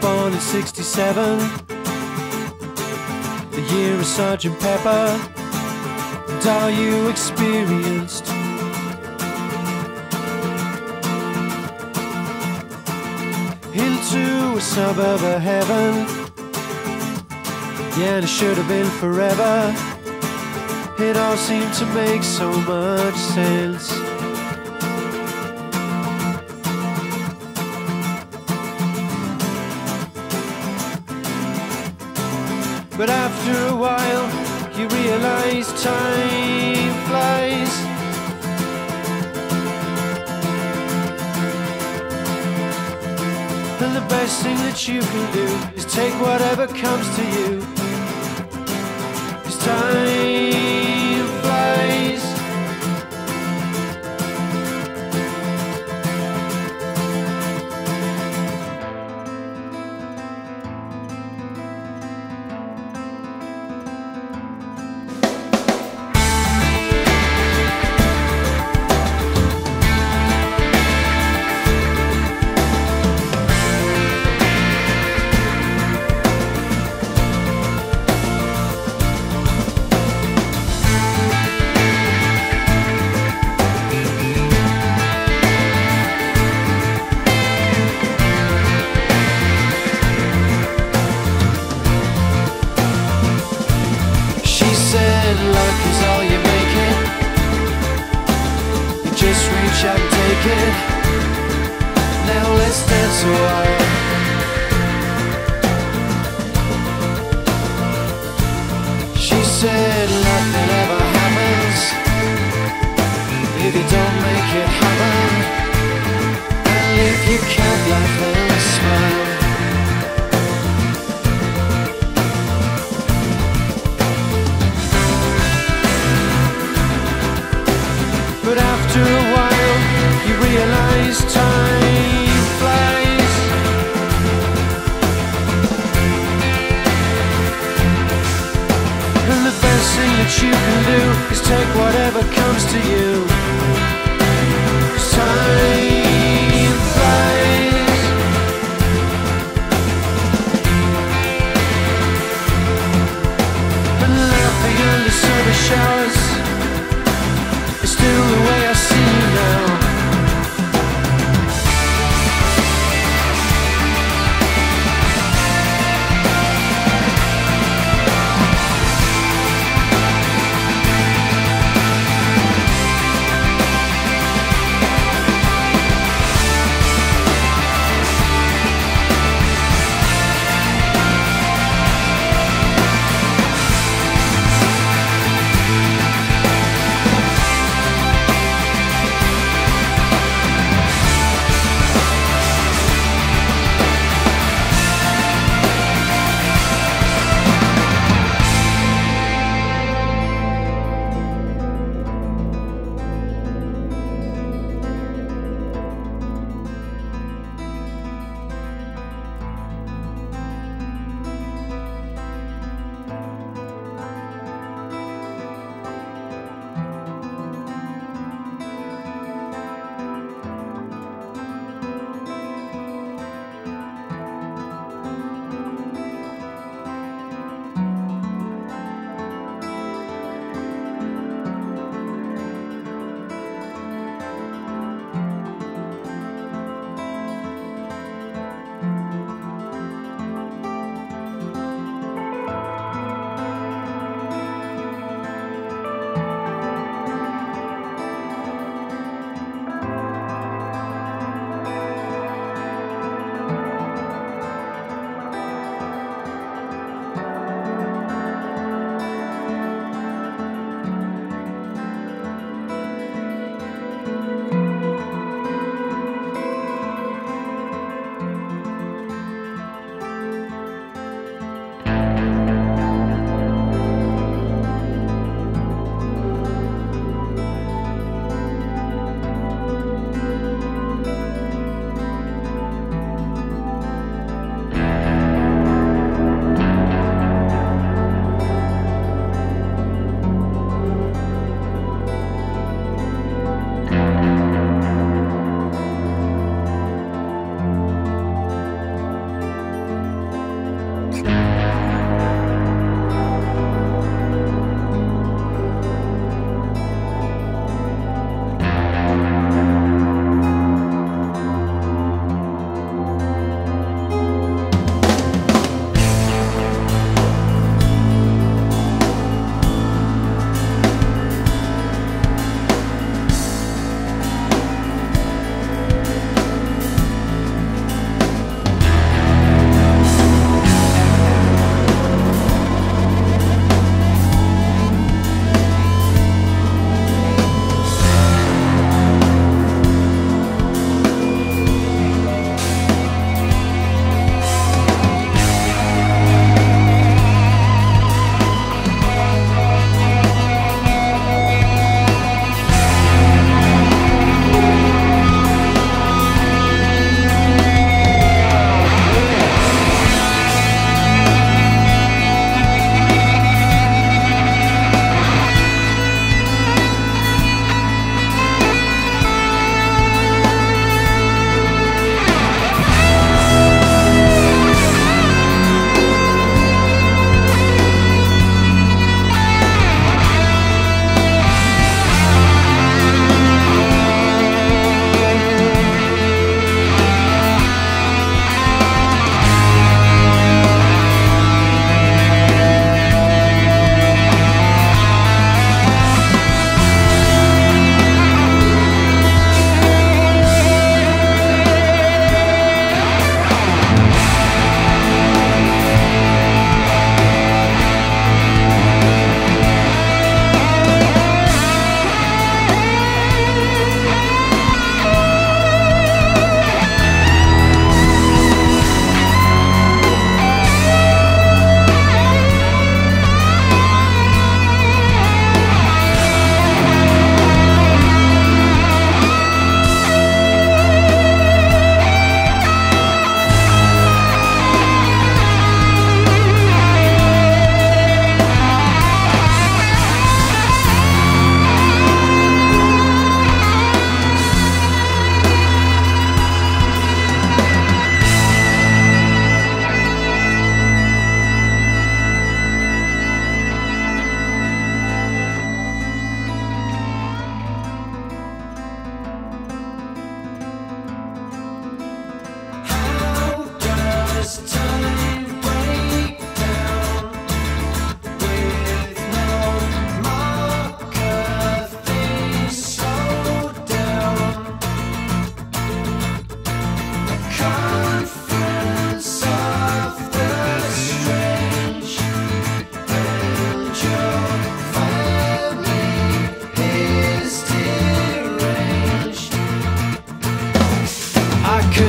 born in 67, the year of Sergeant Pepper. And are you experienced? Into a suburb of heaven. Yeah, and it should have been forever. It all seemed to make so much sense. But after a while, you realize time flies. And the best thing that you can do is take whatever comes to you. Cause time said, luck is all you make it. You just reach out and take it. Now let's dance a while. She said, nothing ever happens if you don't make it that you can do is take whatever comes to you. time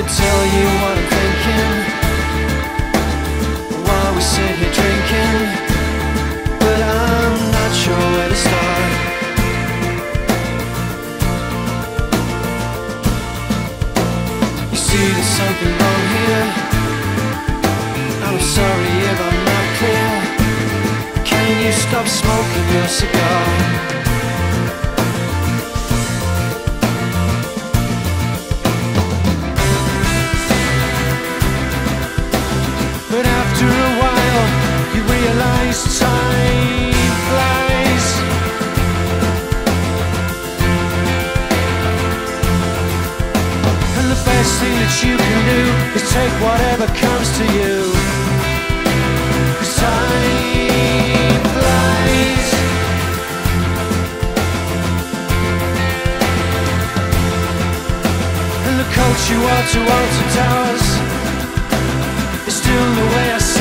tell you what I'm thinking. While we sit here drinking. But I'm not sure where to start. You see there's something wrong here. I'm sorry if I'm not clear. Can you stop smoking your cigar? Realize time flies. And the best thing that you can do is take whatever comes to you. 'Cause time flies. And the coach you are to Alton Towers is still the way I see